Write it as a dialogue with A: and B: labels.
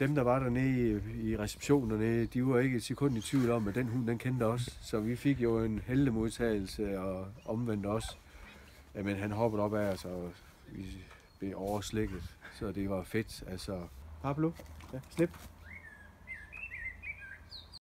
A: dem, der var dernede i, i receptionen de var ikke et sekund i tvivl om, at den hund, den kendte os. Så vi fik jo en heldig modtagelse og omvendt også. Men han hoppede op af os, og vi blev overslækket, Så det var fedt. Altså, Pablo, ja, slip.